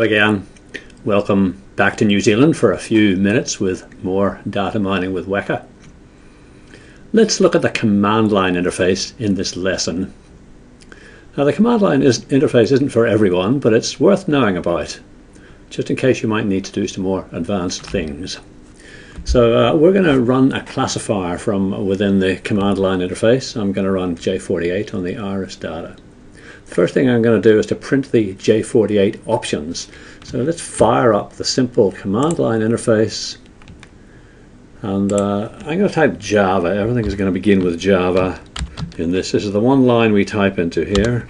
Again. Welcome back to New Zealand for a few minutes with more data mining with Weka. Let's look at the command line interface in this lesson. Now the command line is, interface isn't for everyone, but it's worth knowing about, just in case you might need to do some more advanced things. So uh, we're going to run a classifier from within the command line interface. I'm going to run J48 on the iris data. First thing I'm going to do is to print the J48 options. So let's fire up the simple command line interface and uh, I'm going to type Java. Everything is going to begin with Java in this. This is the one line we type into here.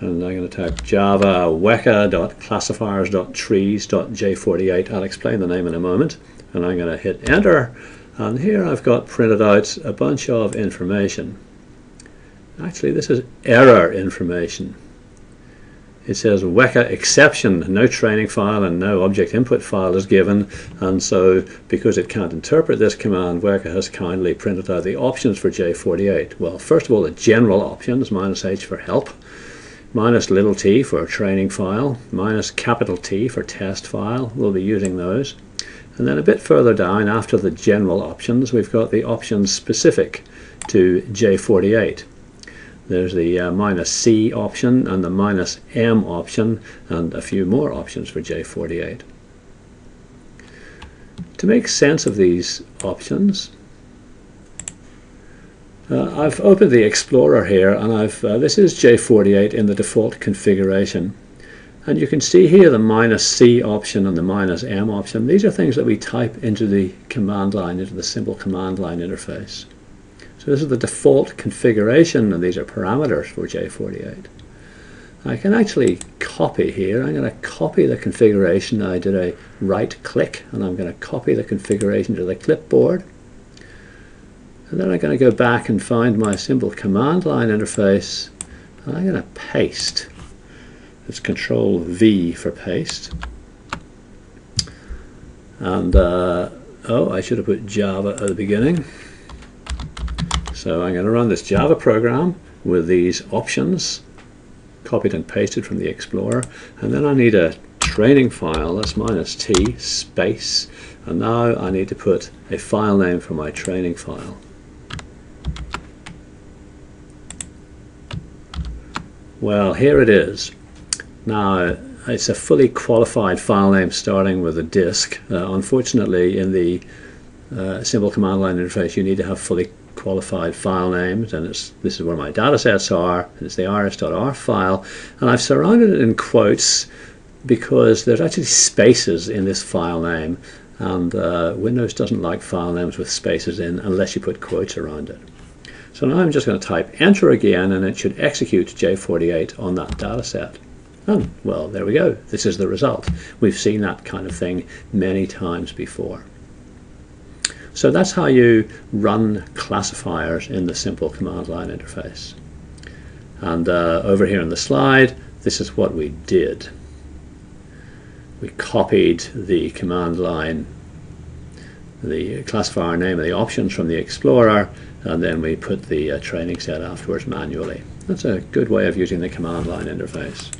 And I'm going to type java weka.classifiers.trees.j48. I'll explain the name in a moment. And I'm going to hit enter. And here I've got printed out a bunch of information. Actually, this is error information. It says Weka exception, no training file and no object input file is given, and so because it can't interpret this command, Weka has kindly printed out the options for J48. Well, first of all, the general options, minus H for help, minus little t for training file, minus capital T for test file, we'll be using those. And then a bit further down, after the general options, we've got the options specific to J48. There's the uh, minus C option and the minus M option and a few more options for J48. To make sense of these options, uh, I've opened the Explorer here and I've uh, this is J48 in the default configuration. And you can see here the minus C option and the minus M option. These are things that we type into the command line, into the simple command line interface. So this is the default configuration, and these are parameters for J48. I can actually copy here. I'm going to copy the configuration. I did a right click, and I'm going to copy the configuration to the clipboard. And then I'm going to go back and find my simple command line interface. And I'm going to paste. It's Control V for paste. And, uh, oh, I should have put Java at the beginning. So I'm going to run this Java program with these options copied and pasted from the Explorer and then I need a training file that's minus t space and now I need to put a file name for my training file. Well here it is. Now it's a fully qualified file name starting with a disk. Uh, unfortunately in the uh, simple command line interface you need to have fully qualified file names and it's this is where my data sets are it's the iris.arff file and I've surrounded it in quotes because there's actually spaces in this file name and uh, Windows doesn't like file names with spaces in unless you put quotes around it. So now I'm just going to type enter again and it should execute J48 on that data set. And well there we go, this is the result. We've seen that kind of thing many times before. So that's how you run classifiers in the simple command line interface. And uh, over here in the slide, this is what we did. We copied the command line, the classifier name and the options from the Explorer, and then we put the uh, training set afterwards manually. That's a good way of using the command line interface.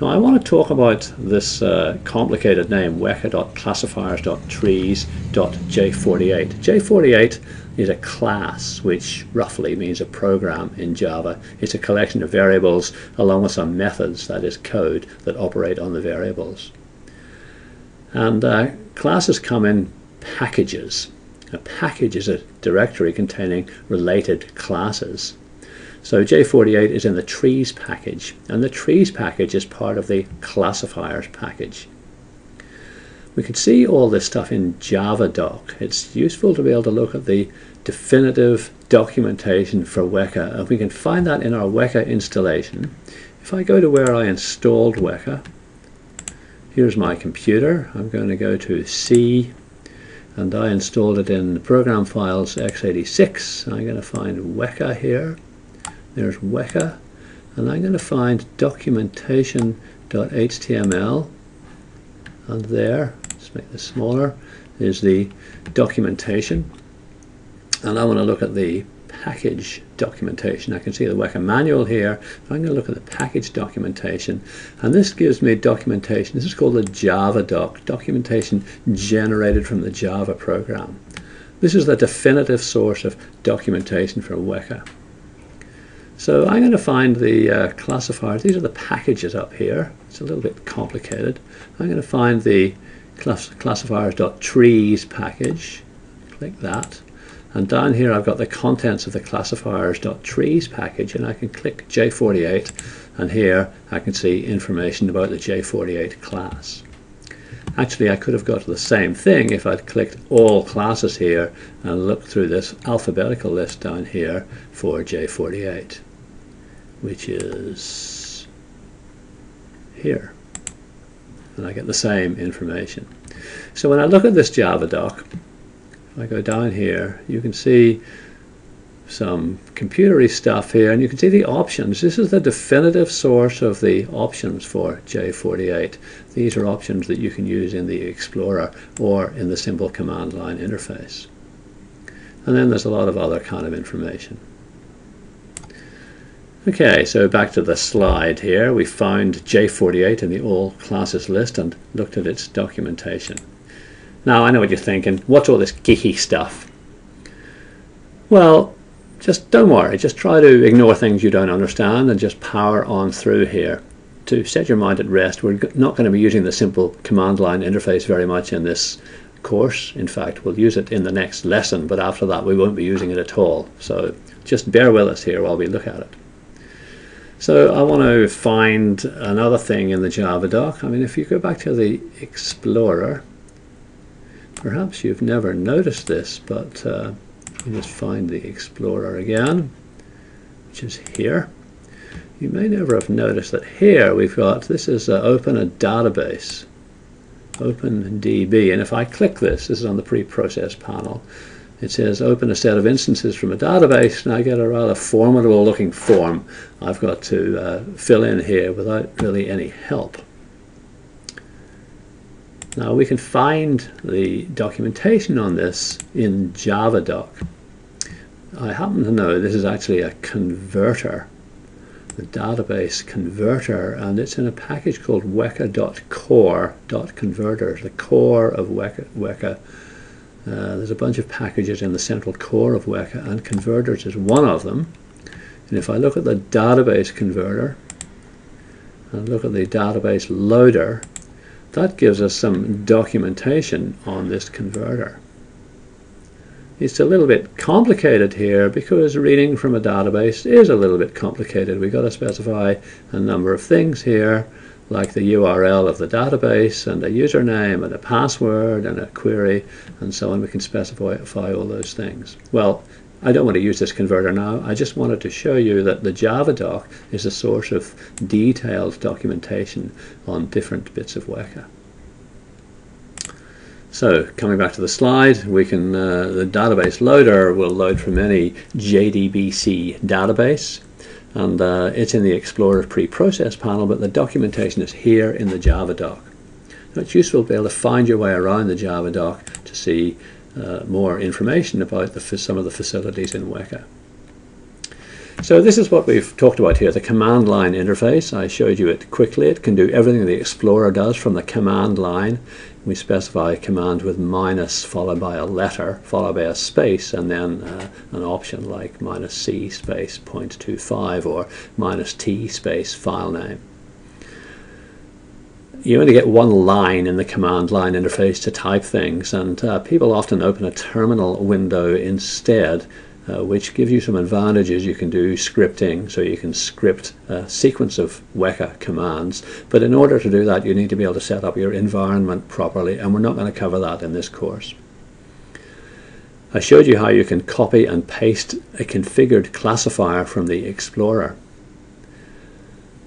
Now I want to talk about this uh, complicated name, weka.classifiers.trees.j48. J48 is a class which roughly means a program in Java. It's a collection of variables along with some methods, that is code, that operate on the variables. And uh, classes come in packages. A package is a directory containing related classes. So J48 is in the trees package, and the trees package is part of the classifiers package. We can see all this stuff in JavaDoc. It's useful to be able to look at the definitive documentation for Weka, and we can find that in our Weka installation. If I go to where I installed Weka, here's my computer. I'm going to go to C, and I installed it in program files x86. I'm going to find Weka here. There's Weka, and I'm going to find documentation.html, and there, let's make this smaller, is the documentation, and I want to look at the package documentation. I can see the Weka manual here. I'm going to look at the package documentation, and this gives me documentation. This is called the Java doc, documentation generated from the Java program. This is the definitive source of documentation for Weka. So I'm going to find the uh, classifiers. These are the packages up here. It's a little bit complicated. I'm going to find the class classifiers.trees package. Click that. And down here I've got the contents of the classifiers.trees package and I can click J48 and here I can see information about the J48 class. Actually I could have got the same thing if I'd clicked all classes here and looked through this alphabetical list down here for J48 which is here and I get the same information. So when I look at this Java doc if I go down here, you can see some computery stuff here, and you can see the options. This is the definitive source of the options for J48. These are options that you can use in the Explorer or in the simple command line interface. And then there's a lot of other kind of information. Okay, so back to the slide here. We found J48 in the all classes list and looked at its documentation. Now, I know what you're thinking. What's all this geeky stuff? Well, just don't worry. Just try to ignore things you don't understand and just power on through here. To set your mind at rest, we're not going to be using the simple command line interface very much in this course. In fact, we'll use it in the next lesson, but after that we won't be using it at all. So just bear with us here while we look at it. So I want to find another thing in the Java doc. I mean, if you go back to the Explorer, Perhaps you've never noticed this, but uh, you just find the Explorer again, which is here. You may never have noticed that here we've got, this is uh, open a database, OpenDB, and if I click this, this is on the pre-process panel, it says open a set of instances from a database, and I get a rather formidable looking form I've got to uh, fill in here without really any help. Now we can find the documentation on this in JavaDoc. I happen to know this is actually a converter, the database converter, and it's in a package called weka.core.converter, the core of Weka. Weka. Uh, there's a bunch of packages in the central core of Weka, and converters is one of them. And if I look at the database converter, and look at the database loader, that gives us some documentation on this converter. It's a little bit complicated here because reading from a database is a little bit complicated. We've got to specify a number of things here like the URL of the database and a username and a password and a query and so on. We can specify all those things. Well, I don't want to use this converter now. I just wanted to show you that the Java doc is a source of detailed documentation on different bits of Weka. So coming back to the slide, we can uh, the database loader will load from any JDBC database and uh, it's in the Explorer pre-process panel but the documentation is here in the Java doc. Now it's useful to be able to find your way around the Java doc to see uh, more information about the, some of the facilities in Weka. So this is what we've talked about here, the command line interface. I showed you it quickly. It can do everything the Explorer does from the command line. We specify a command with minus followed by a letter, followed by a space, and then uh, an option like minus C space 0.25 or minus T space file name. You only get one line in the command line interface to type things, and uh, people often open a terminal window instead, uh, which gives you some advantages. You can do scripting, so you can script a sequence of Weka commands, but in order to do that, you need to be able to set up your environment properly, and we're not going to cover that in this course. I showed you how you can copy and paste a configured classifier from the Explorer.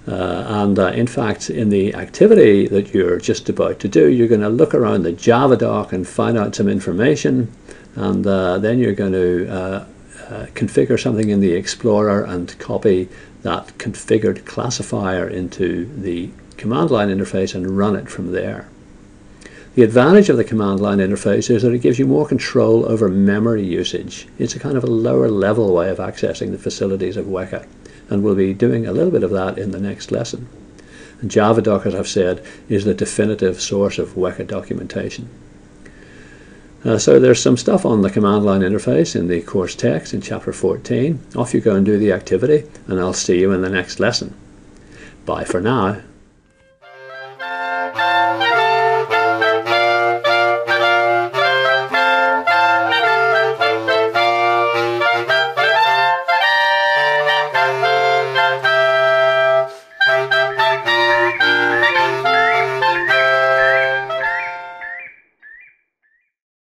Uh, and uh, in fact, in the activity that you're just about to do, you're going to look around the Java doc and find out some information, and uh, then you're going to uh, uh, configure something in the Explorer and copy that configured classifier into the command line interface and run it from there. The advantage of the command line interface is that it gives you more control over memory usage. It's a kind of a lower level way of accessing the facilities of Weka, and we'll be doing a little bit of that in the next lesson. And JavaDoc, as I've said, is the definitive source of Weka documentation. Uh, so there's some stuff on the command line interface in the course text in chapter 14. Off you go and do the activity, and I'll see you in the next lesson. Bye for now.